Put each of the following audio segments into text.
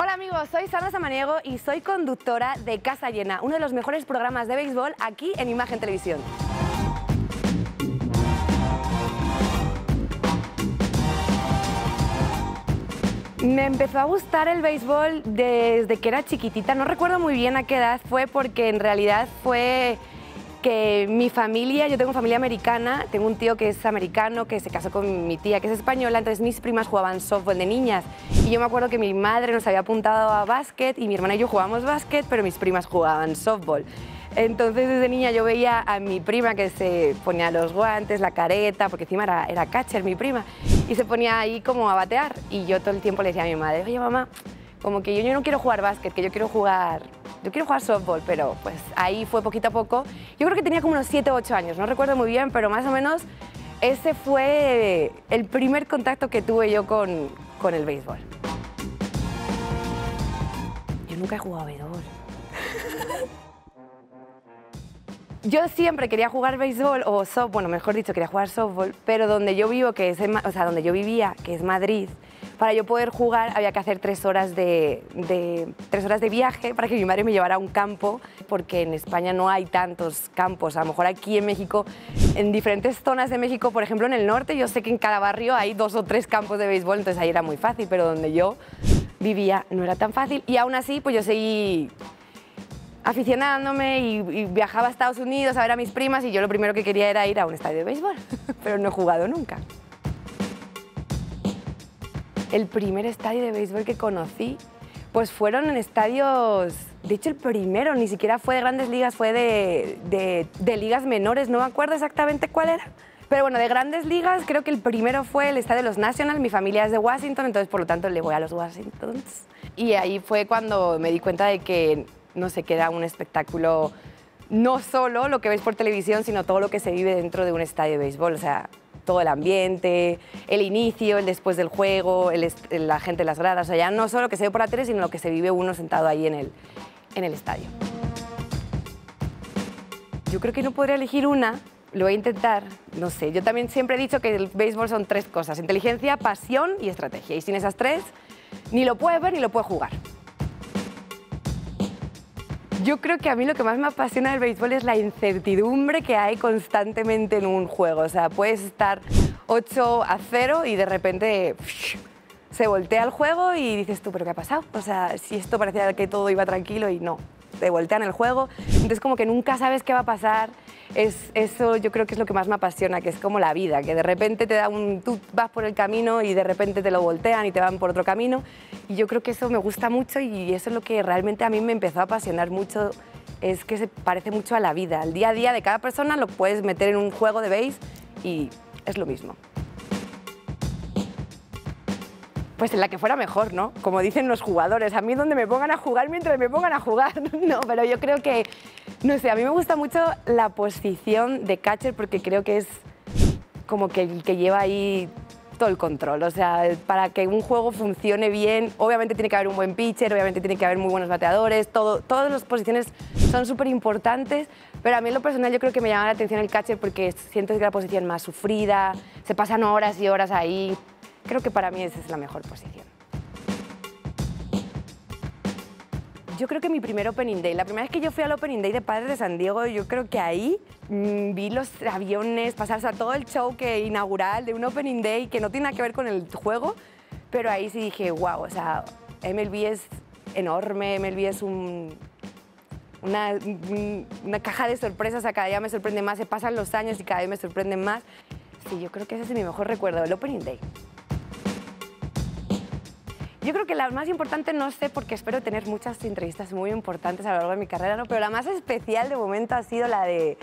Hola amigos, soy Sandra Samaniego y soy conductora de Casa Llena, uno de los mejores programas de béisbol aquí en Imagen Televisión. Me empezó a gustar el béisbol desde que era chiquitita, no recuerdo muy bien a qué edad fue porque en realidad fue que mi familia, yo tengo familia americana, tengo un tío que es americano, que se casó con mi tía que es española, entonces mis primas jugaban softball de niñas y yo me acuerdo que mi madre nos había apuntado a básquet y mi hermana y yo jugábamos básquet, pero mis primas jugaban softball. Entonces desde niña yo veía a mi prima que se ponía los guantes, la careta, porque encima era, catcher mi prima, y se ponía ahí como a batear y yo todo el tiempo le decía a mi madre, oye mamá, como que yo, yo no quiero jugar básquet, que yo quiero jugar yo quiero jugar softball, pero pues ahí fue poquito a poco. Yo creo que tenía como unos 7 o 8 años, no recuerdo muy bien, pero más o menos ese fue el primer contacto que tuve yo con, con el béisbol. Yo nunca he jugado a béisbol. Yo siempre quería jugar béisbol o softball, bueno, mejor dicho, quería jugar softball, pero donde yo vivo, que es, o sea, donde yo vivía, que es Madrid, para yo poder jugar había que hacer tres horas de, tres horas de viaje para que mi madre me llevara a un campo, porque en España no hay tantos campos. A lo mejor aquí en México, en diferentes zonas de México, por ejemplo en el norte, yo sé que en cada barrio hay dos o tres campos de béisbol, entonces ahí era muy fácil, pero donde yo vivía no era tan fácil. Y aún así, pues yo seguí aficionándome y, y, viajaba a Estados Unidos a ver a mis primas y yo lo primero que quería era ir a un estadio de béisbol, pero no he jugado nunca el primer estadio de béisbol que conocí, pues fueron en estadios, de hecho el primero ni siquiera fue de grandes ligas, fue de, ligas menores, no me acuerdo exactamente cuál era. Pero bueno, de grandes ligas creo que el primero fue el estadio de los Nationals, mi familia es de Washington, entonces por lo tanto le voy a los Washingtons. Y ahí fue cuando me di cuenta de que, no sé, que era un espectáculo no solo lo que ves por televisión, sino todo lo que se vive dentro de un estadio de béisbol. O sea, todo el ambiente, el inicio, el después del juego, la gente en las gradas, o sea, ya no solo lo que se ve por la tele, sino lo que se vive uno sentado ahí en el, en el estadio. Yo creo que no podría elegir una, lo voy a intentar, no sé, yo también siempre he dicho que el béisbol son tres cosas, inteligencia, pasión y estrategia, y sin esas tres ni lo puedes ver ni lo puedes jugar. Yo creo que a mí lo que más me apasiona del béisbol es la incertidumbre que hay constantemente en un juego. O sea, puedes estar 8 a 0 y de repente se voltea el juego y dices tú, ¿pero qué ha pasado? O sea, si esto parecía que todo iba tranquilo y no, te voltean el juego. Entonces como que nunca sabes qué va a pasar. Es, eso yo creo que es lo que más me apasiona, que es como la vida, que de repente te da un, tú vas por el camino y de repente te lo voltean y te van por otro camino. Y yo creo que eso me gusta mucho y eso es lo que realmente a mí me empezó a apasionar mucho, es que se parece mucho a la vida. El día a día de cada persona lo puedes meter en un juego de base y es lo mismo. Pues en la que fuera mejor, ¿no? Como dicen los jugadores, a mí donde me pongan a jugar mientras me pongan a jugar. No, pero yo creo que, no sé, a mí me gusta mucho la posición de catcher porque creo que es como que el que lleva ahí todo el control. O sea, para que un juego funcione bien, obviamente tiene que haber un buen pitcher, obviamente tiene que haber muy buenos bateadores, todo, todas las posiciones son súper importantes, pero a mí en lo personal yo creo que me llama la atención el catcher porque siento que es la posición más sufrida, se pasan horas y horas ahí Creo que para mí esa es la mejor posición. Yo creo que mi primer Opening Day, la primera vez que yo fui al Opening Day de Padres de San Diego, yo creo que ahí mm, vi los aviones, pasarse a todo el show que inaugural de un Opening Day que no tiene nada que ver con el juego, pero ahí sí dije, wow, o sea, MLB es enorme, MLB es un, una, una, caja de sorpresas, a cada día me sorprende más, se pasan los años y cada vez me sorprenden más. Sí, yo creo que ese es mi mejor recuerdo, el Opening Day. Yo creo que la más importante, no sé, porque espero tener muchas entrevistas muy importantes a lo largo de mi carrera, ¿no? pero la más especial de momento ha sido la de,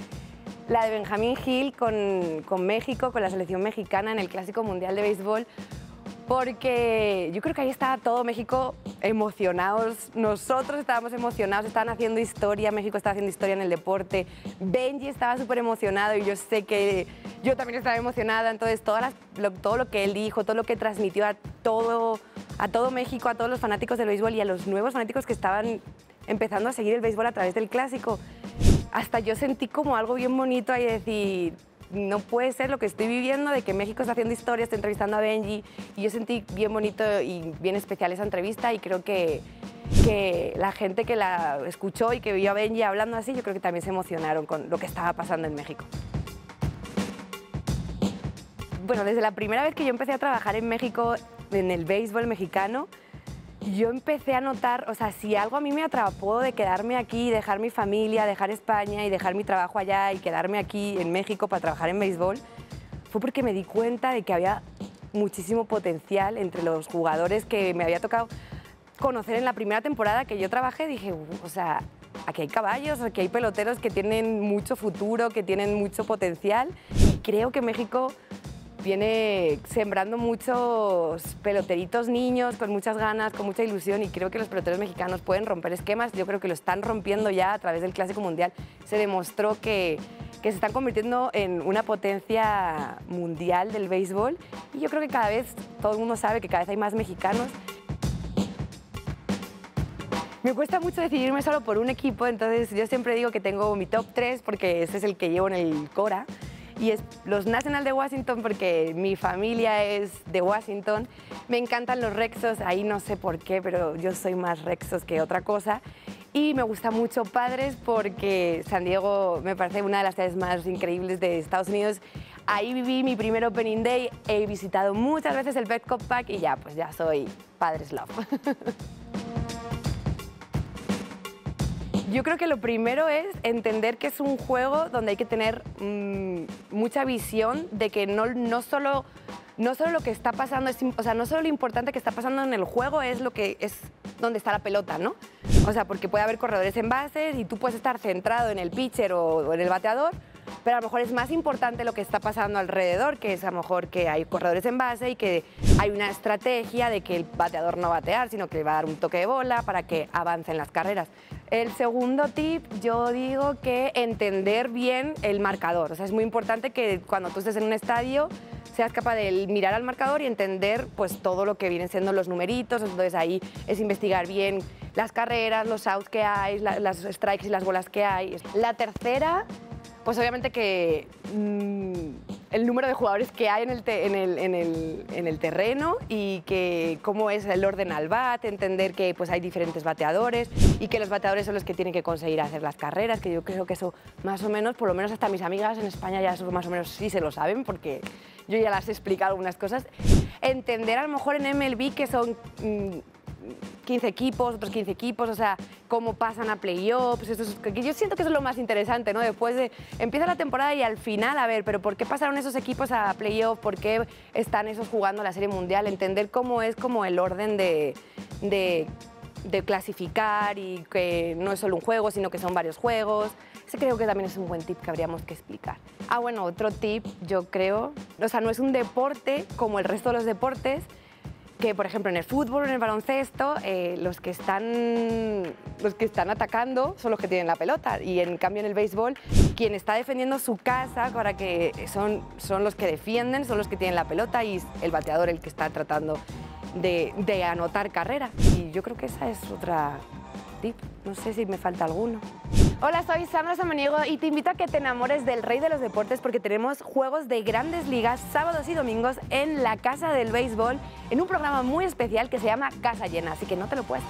la de Benjamín Gil con, con México, con la selección mexicana en el Clásico Mundial de Béisbol, porque yo creo que ahí estaba todo México emocionados, nosotros estábamos emocionados, estaban haciendo historia, México estaba haciendo historia en el deporte, Benji estaba súper emocionado y yo sé que yo también estaba emocionada, entonces todo lo que él dijo, todo lo que transmitió a todo a todo México, a todos los fanáticos del béisbol y a los nuevos fanáticos que estaban empezando a seguir el béisbol a través del clásico. Hasta yo sentí como algo bien bonito ahí decir, no puede ser lo que estoy viviendo, de que México está haciendo historia, está entrevistando a Benji, y yo sentí bien bonito y bien especial esa entrevista y creo que, que la gente que la escuchó y que vio a Benji hablando así, yo creo que también se emocionaron con lo que estaba pasando en México. Bueno, desde la primera vez que yo empecé a trabajar en México, en el béisbol mexicano, yo empecé a notar, o sea, si algo a mí me atrapó de quedarme aquí, dejar mi familia, dejar España y dejar mi trabajo allá y quedarme aquí en México para trabajar en béisbol, fue porque me di cuenta de que había muchísimo potencial entre los jugadores que me había tocado conocer en la primera temporada que yo trabajé. Dije, o sea, aquí hay caballos, aquí hay peloteros que tienen mucho futuro, que tienen mucho potencial. Y creo que México viene sembrando muchos peloteritos niños con muchas ganas, con mucha ilusión y creo que los peloteros mexicanos pueden romper esquemas. Yo creo que lo están rompiendo ya a través del Clásico Mundial. Se demostró que, que se están convirtiendo en una potencia mundial del béisbol y yo creo que cada vez todo el mundo sabe que cada vez hay más mexicanos. Me cuesta mucho decidirme solo por un equipo, entonces yo siempre digo que tengo mi top 3 porque ese es el que llevo en el Cora y es los National de Washington porque mi familia es de Washington. Me encantan los Rexos, ahí no sé por qué, pero yo soy más Rexos que otra cosa. Y me gusta mucho Padres porque San Diego me parece una de las ciudades más increíbles de Estados Unidos. Ahí viví mi primer Opening Day, he visitado muchas veces el Petco Pack y ya, pues ya soy Padres Love. Yo creo que lo primero es entender que es un juego donde hay que tener mm, mucha visión de que no, no, solo, no solo lo que está pasando, es, o sea, no solo lo importante que está pasando en el juego es lo que es donde está la pelota, ¿no? O sea, porque puede haber corredores en bases y tú puedes estar centrado en el pitcher o en el bateador, pero a lo mejor es más importante lo que está pasando alrededor, que es a lo mejor que hay corredores en base y que hay una estrategia de que el bateador no va a batear, sino que le va a dar un toque de bola para que avancen las carreras. El segundo tip, yo digo que entender bien el marcador. O sea, es muy importante que cuando tú estés en un estadio seas capaz de mirar al marcador y entender pues todo lo que vienen siendo los numeritos. Entonces ahí es investigar bien las carreras, los outs que hay, las strikes y las bolas que hay. La tercera pues obviamente que mm, el número de jugadores que hay en el, en, el, terreno y que cómo es el orden al bat, entender que pues hay diferentes bateadores y que los bateadores son los que tienen que conseguir hacer las carreras, que yo creo que eso más o menos, por lo menos hasta mis amigas en España ya eso más o menos sí se lo saben porque yo ya las he explicado algunas cosas. Entender a lo mejor en MLB que son... Mm, 15 equipos, otros 15 equipos, o sea, cómo pasan a playoffs. yo siento que eso es lo más interesante, ¿no? Después de. Empieza la temporada y al final, a ver, pero ¿por qué pasaron esos equipos a playoffs? ¿Por qué están esos jugando la Serie Mundial? Entender cómo es como el orden de, de, de clasificar y que no es solo un juego, sino que son varios juegos. Ese creo que también es un buen tip que habríamos que explicar. Ah, bueno, otro tip, yo creo, o sea, no es un deporte como el resto de los deportes, que, por ejemplo, en el fútbol, en el baloncesto, eh, los, que están, los que están atacando son los que tienen la pelota y en cambio en el béisbol, quien está defendiendo su casa para que son, son los que defienden, son los que tienen la pelota y el bateador el que está tratando de, de anotar carrera. Y yo creo que esa es otra tip, no sé si me falta alguno. Hola, soy Sandra Samaniego y te invito a que te enamores del rey de los deportes porque tenemos juegos de grandes ligas sábados y domingos en la Casa del Béisbol en un programa muy especial que se llama Casa Llena, así que no te lo puedes.